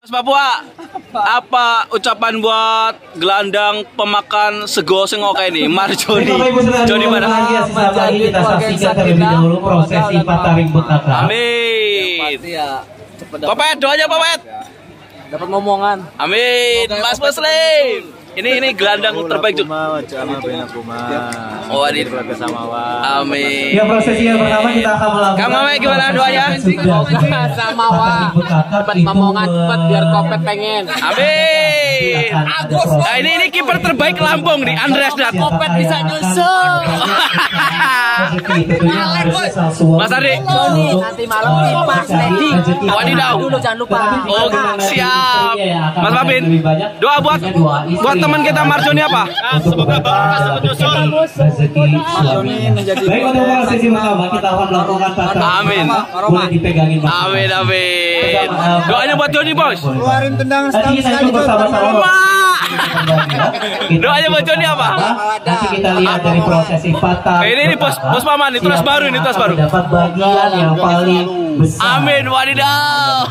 Mas Papua, apa ucapan buat gelandang pemakan sego sing oke ini? Marjoni. Joni mana? kita saksikan terlebih dahulu prosesi pataring bekaka. Amin. ya Popet, doanya Popet. dapat ngomongan. Amin. Mas Muslim. Ini ini gelandang terbaik juga. Oh, ini. Amin. Ya prosesi yang pertama kita akan melakukan. Kang Mame, gimana doanya? Sama wah. Cepet ngomongan cepet biar kopet pengen. Amin. Nah, ini ini kiper terbaik Lampung nih, Andreas Dat. Kopet bisa nyusul. Mas Ardi. Joni nanti malam pipas ready. Wadidaw. Dulu jangan lupa. Oh, siap. Mas Babin, doa buat buat teman kita Marjoni apa? Semoga barokah rezeki menjadi Baik untuk prosesi pertama kita akan melakukan pataring. Amin. Boleh dipegangin Mas. Amin amin. Doanya buat Joni bos. Keluarin tendang bersama-sama. Doanya buat Joni apa? Nanti kita lihat dari prosesi patah. Eh, ini, ini, bos- bos paman, ini tas baru, ini tas baru. Dapat bagian yang paling besar. Amin wadidaw.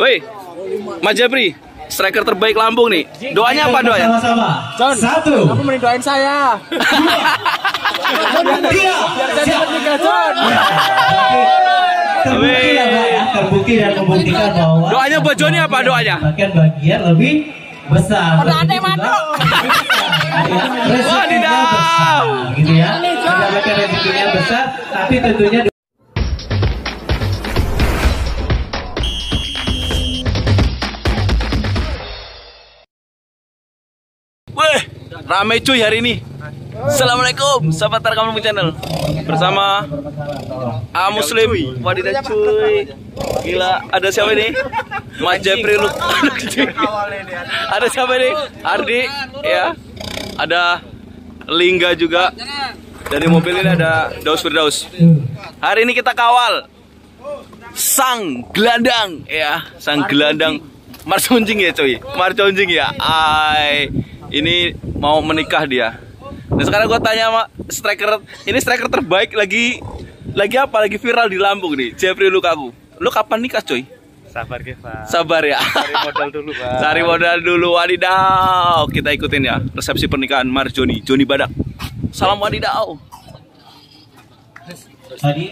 Woi, Mas Jabri, striker terbaik Lampung nih. Doanya apa doanya? Sama-sama. Satu. Kamu mending doain saya. Jadi John. Terbukti ya Pak terbukti dan membuktikan bahwa Doanya buat Joni apa doanya? bagian-bagian lebih besar. Udah ada yang ya, Wadidaw. besar, gitu ya. Mendapatkan rezekinya besar, tapi tentunya rame cuy hari ini. Assalamualaikum, sahabat Tarkam Channel. Bersama A Muslim. Wadidah cuy. Gila, ada siapa ini? Mas Jepri Luk. ada siapa ini? Ardi, ya. Ada Lingga juga. Dari mobil ini ada Daus Firdaus. Hari ini kita kawal sang gelandang ya sang gelandang Marconjing ya coy Marconjing ya ay ini mau menikah dia. Nah sekarang gue tanya sama striker ini striker terbaik lagi lagi apa? Lagi viral di Lampung nih Jeffrey Lukaku. Lu kapan nikah coy? Sabar ke Pak. sabar ya. Cari modal dulu Pak. cari modal dulu wadidaw. Kita ikutin ya resepsi pernikahan Marjoni Joni Badak. Salam wadidaw. Tadi.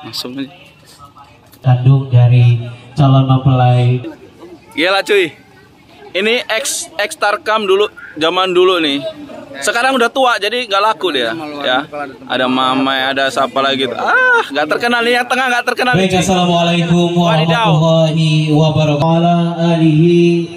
Langsung aja. Kandung dari calon mempelai. Gila cuy. Ini ex ex Tarkam dulu zaman dulu nih. Sekarang udah tua jadi nggak laku dia. Ya. Ada Mama, ada siapa lagi tuh. Ah, nggak terkenal nih yang tengah nggak terkenal. nih, Baik. Assalamualaikum warahmatullahi wabarakatuh. Ala alihi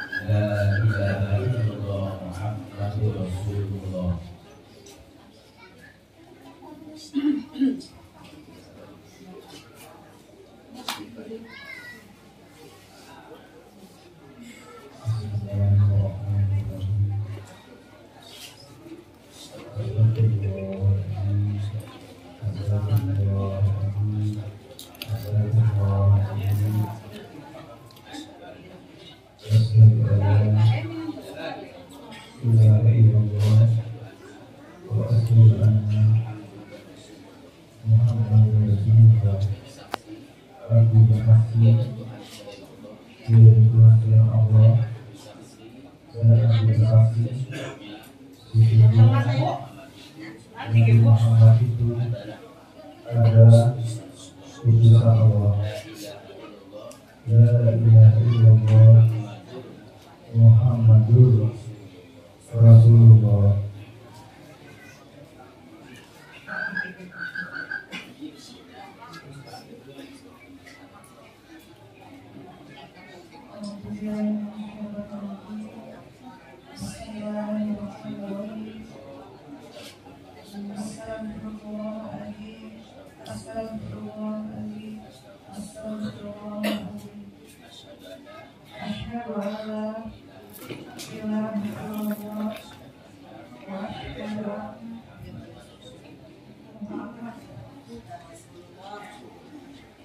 嗯。Amma adalah putusan Allah. Muhammadur.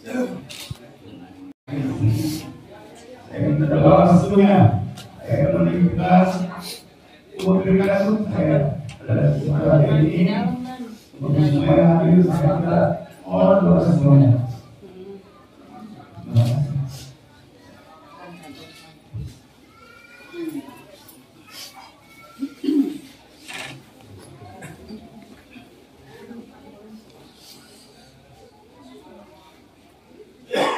Saya berdoa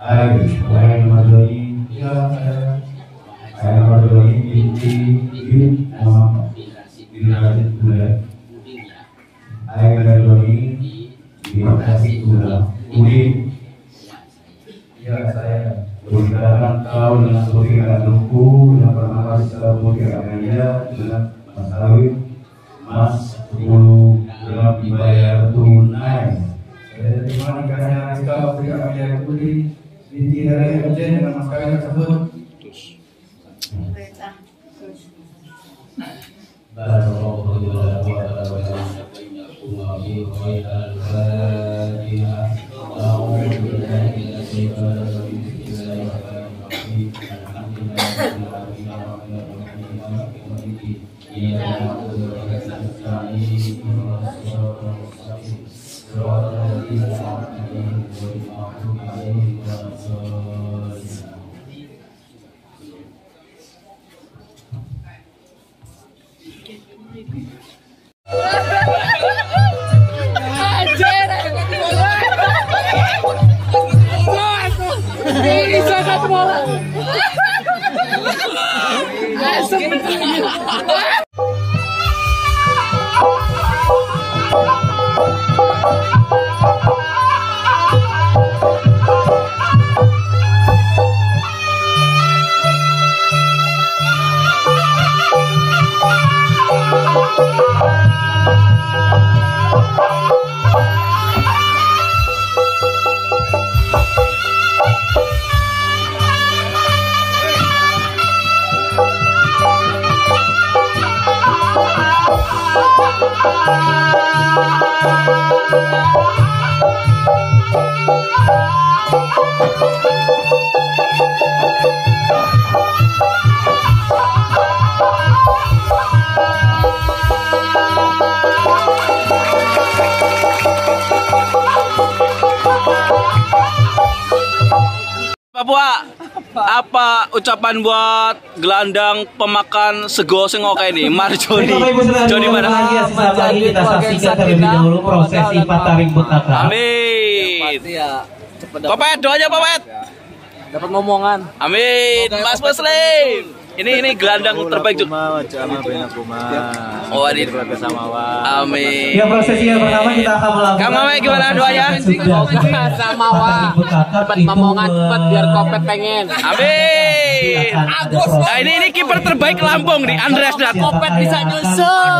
air air madoni ya air madoni binti bin nama dinasih bulan air madoni dinasih bulan udin ya saya Berikanlah kau dengan seperti kandungku yang bernama Selamu Kiramaya dengan Mas Awit Mas Bulu dengan dibayar tunai Saya terima nikahnya kau Kiramaya Kuli dari Aceh dengan mas kawin tersebut. Barakallahu lana wa Lord, I believe in you, I believe in you, I Oh, oh, ucapan buat gelandang pemakan sego sing oke ini. Marjoni Joni. Mana? Lagi kita saksikan terlebih dahulu prosesi pataring bekaka. Amin Popet doanya Popet. Dapat ngomongan. Amin Mas Muslim ini ini gelandang terbaik juga Oh, ini Amin Ya prosesi yang pertama kita akan melakukan. Kang Mame, gimana doanya? Sudah. Sama wah. Dapat ngomongan cepet biar kopet pengen. Amin Nah ini ini kiper terbaik Lampung nih Andreas Dat Kopet bisa nyusul.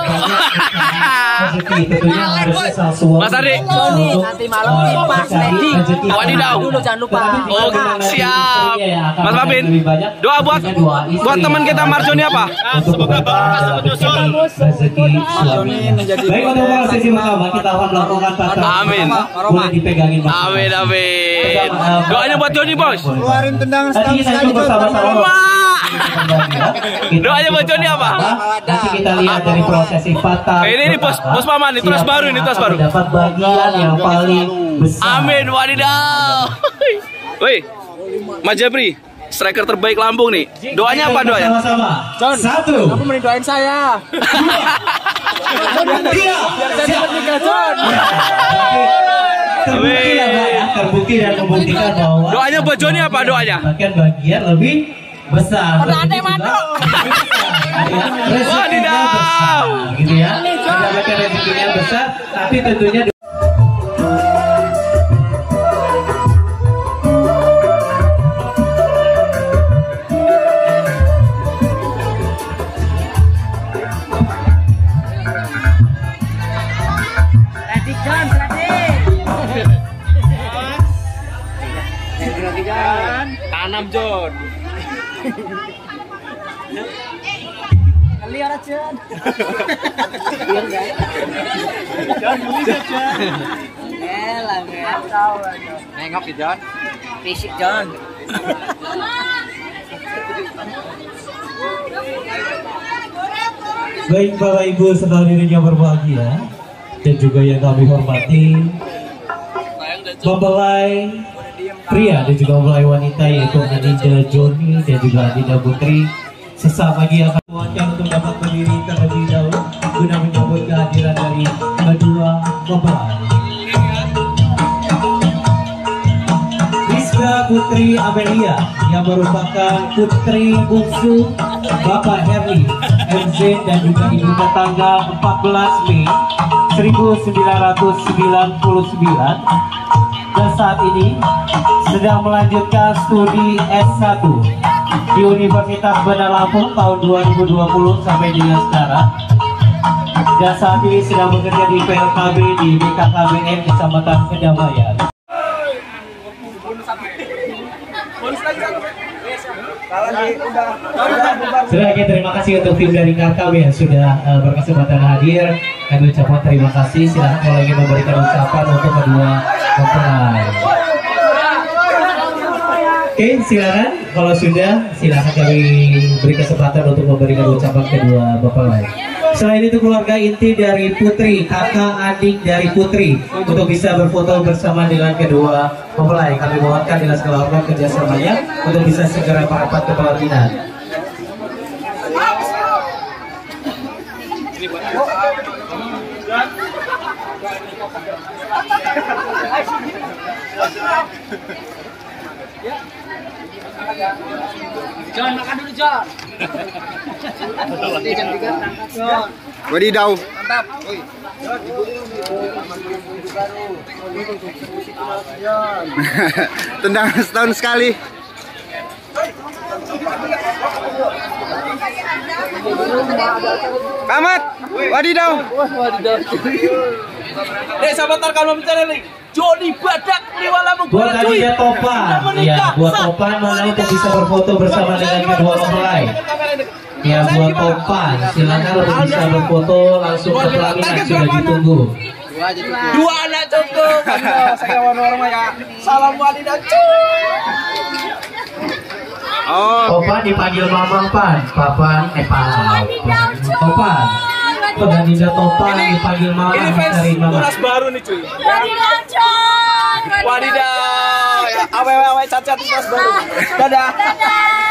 Mas Ardi. Nanti malam timpas Teddy. Wadidaw. Dulu jangan lupa. Oh siap Mas Babin Doa buat buat teman kita Marjoni apa? Semoga rezeki Amin. Baik untuk prosesi pertama kita akan melakukan pataring Amin. Boleh dipegangin Mas. Amin amin Doanya buat Joni bos Keluarin tendang itu bersama-sama. Doanya buat Joni apa? Nanti kita lihat dari prosesi patah. Ini, ini, bos- bos paman, ini tunas baru, ini tunas baru. Dapat bagian yang paling besar. Amin wadidaw Woi Mas Jabri Striker terbaik Lampung nih Doanya apa doanya? Sama-sama. Satu. Kamu mending doain saya. Tiga. Siap. John. Terbukti ya Pak ya, terbukti dan membuktikan bahwa Doanya buat Joni apa doanya? bagian-bagian lebih besar. Ada Begitu adek juga, ya, rezekinya Wadidaw. besar, gitu ya. Mendapatkan rezekinya besar, tapi tentunya Tanam John. Nengok ya John. Fisik John. Baik Bapak Ibu saudari yang berbahagia dan juga yang kami hormati mempelai pria dan juga mempelai wanita yaitu Adinda Joni dan juga Adinda Putri sesaat lagi akan untuk dapat berdiri terlebih dahulu guna menyambut kehadiran dari kedua mempelai. Rizka Putri Amelia yang merupakan putri bungsu Bapak Herli MZ dan juga ibu tanggal 14 Mei 1999 dan saat ini sedang melanjutkan studi S1 di Universitas Bandar Lampung tahun 2020 sampai dengan sekarang dan saat ini sedang bekerja di PLKB di BKKBN Kecamatan Kedamaian. Lagi terima kasih untuk tim dari Karkaw yang sudah eh, berkesempatan hadir. Kami ucapkan terima kasih. Silahkan kalau ingin memberikan ucapan untuk kedua mempelai. Oke, silakan. Kalau sudah, silakan kami beri kesempatan untuk memberikan ucapan kedua mempelai. Selain itu keluarga inti dari Putri, kakak adik dari Putri untuk bisa berfoto bersama dengan kedua mempelai. Kami mohonkan dengan segala hormat kerjasamanya untuk bisa segera merapat ke pelaminan. John makan dulu John. Jam tiga berangkat John. Wadidaw. Mantap. Tendang setahun sekali. Kamat. Wadidaw. Eh sahabat kalau bicara nih Joni Badak Liwa Lampung Buat Adinda Topan, ya, buat Topan mana untuk bisa berfoto bersama dengan kedua mempelai. Ya, buat Topan, silakan untuk bisa berfoto langsung ke pelaminan. Sudah ditunggu. Dua anak cukup. Aduh, Saya kawan orang ya Salam wadidah cuy. Oh. Topan dipanggil Mamang Pan, Papan, eh Pan, Topan. Adinda Topan dipanggil Mamang Ini fans tunas baru nih cuy Wadidaw. Wadidaw ya awewe awewe cacat kelas baru. Dadah. Dadah.